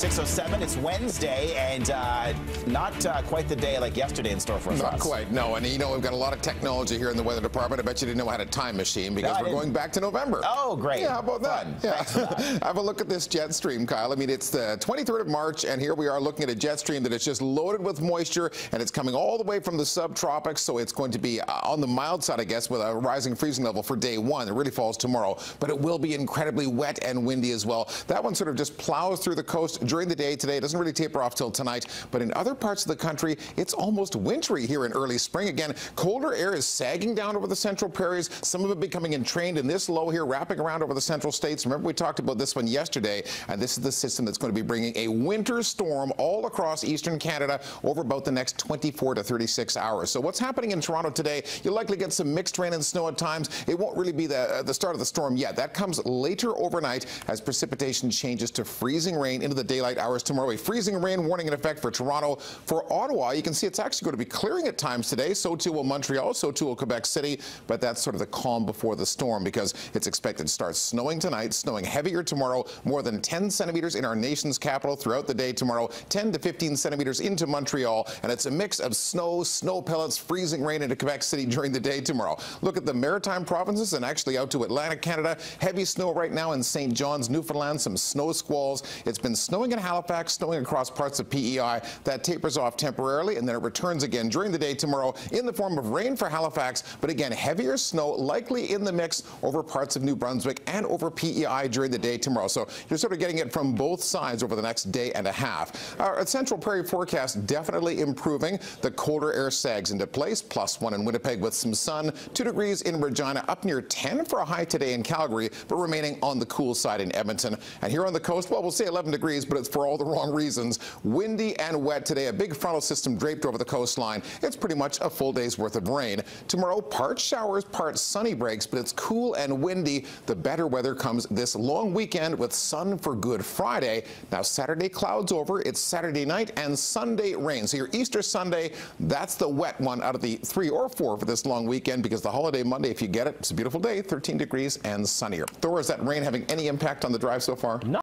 607. It's Wednesday, and uh, not uh, quite the day like yesterday in store for us. Not quite, no. And you know, we've got a lot of technology here in the weather department. I bet you didn't know I had a time machine because No, we're going back to November. Oh, great. Yeah, how about that? Fun. Yeah. Thanks that. Have a look at this jet stream, Kyle. I mean, it's the 23rd of March, and here we are looking at a jet stream that is just loaded with moisture, and it's coming all the way from the subtropics, so it's going to be uh, on the mild side, I guess, with a rising freezing level for day one. It really falls tomorrow, but it will be incredibly wet and windy as well. That one sort of just plows through the coast during the day today. It doesn't really taper off till tonight, but in other parts of the country, it's almost wintry here in early spring. Again, colder air is sagging down over the central prairies, some of it becoming entrained in this low here, wrapping around over the central states. Remember, we talked about this one yesterday, and this is the system that's going to be bringing a winter storm all across eastern Canada over about the next 24 to 36 hours. So what's happening in Toronto today, you'll likely get some mixed rain and snow at times. It won't really be the, uh, the start of the storm yet. That comes later overnight as precipitation changes to freezing rain into the daylight hours tomorrow. A freezing rain warning in effect for Toronto. For Ottawa, you can see it's actually going to be clearing at times today. So too will Montreal, so too will Quebec City. But that's sort of the calm before the storm because it's expected to start snowing tonight, snowing heavier tomorrow, more than 10 centimeters in our nation's capital throughout the day tomorrow, 10 to 15 centimeters into Montreal. And it's a mix of snow, snow pellets, freezing rain into Quebec City during the day tomorrow. Look at the maritime provinces and actually out to Atlantic Canada. Heavy snow right now in St. John's, Newfoundland, some snow squalls. It's been snowing in Halifax, snowing across parts of PEI. That tapers off temporarily and then it returns again during the day tomorrow in the form of rain for Halifax. But again, heavier snow likely in the mix over parts of New Brunswick and over PEI during the day tomorrow. So you're sort of getting it from both sides over the next day and a half. Our Central Prairie forecast definitely improving. The colder air sags into place, plus one in Winnipeg with some sun, two degrees in Regina, up near 10 for a high today in Calgary, but remaining on the cool side in Edmonton. And here on the coast, well, we'll say 11 degrees, but it's for all the wrong reasons. Windy and wet today, a big frontal system draped over the coastline. It's pretty much a full day's worth of rain. Tomorrow, part showers, part sunny breaks, but it's cool and windy. The better weather comes this long weekend with sun for Good Friday. Now, Saturday clouds over. It's Saturday night and Sunday rain. So your Easter Sunday, that's the wet one out of the three or four for this long weekend because the holiday Monday, if you get it, it's a beautiful day, 13 degrees and sunnier. Thor, is that rain having any impact on the drive so far? No.